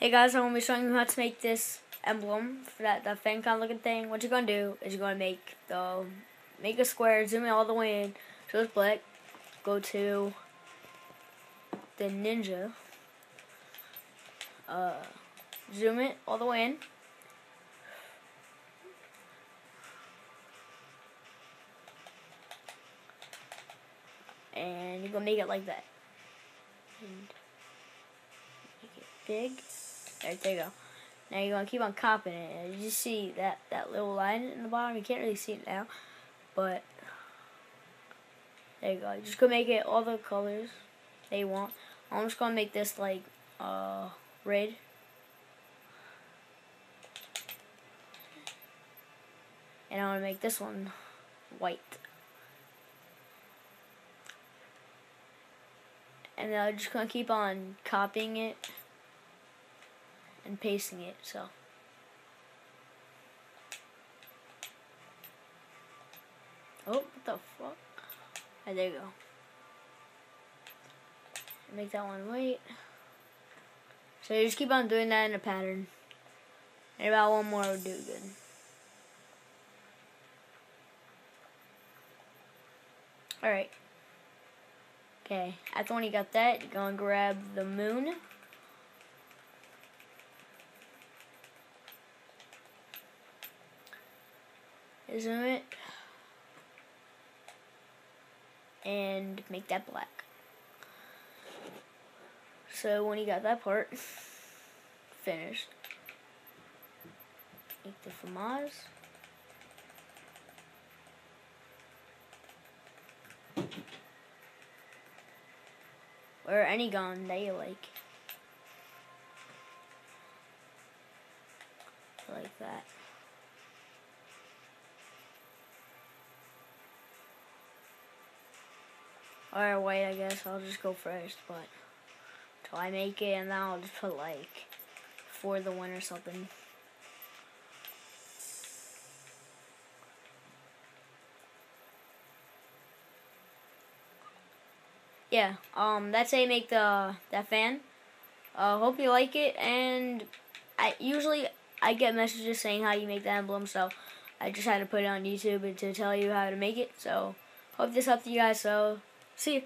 Hey guys, I'm going to be showing you how to make this emblem for that, that fan kind looking thing. What you're going to do is you're going to make the make a square, zoom it all the way in, show it's black, go to the ninja, uh, zoom it all the way in, and you're going to make it like that. And make it big. There you go. Now you're gonna keep on copying it. And you just see that that little line in the bottom. You can't really see it now, but there you go. You're just gonna make it all the colors they want. I'm just gonna make this like uh red. And I'm gonna make this one white. And I'm just gonna keep on copying it and pasting it, so. Oh, what the fuck? Right, there you go. Make that one wait. So you just keep on doing that in a pattern. And about one more would do good. Alright. Okay, after when you got that, you're gonna grab the moon. Zoom it and make that black. So when you got that part finished, make the FAMAS. Or any gun that you like. Like that. Or white I guess I'll just go first but until I make it and then I'll just put like for the win or something. Yeah um that's how you make the that fan. Uh hope you like it and I usually I get messages saying how you make the emblem so I just had to put it on YouTube to tell you how to make it so hope this helped you guys so Sí.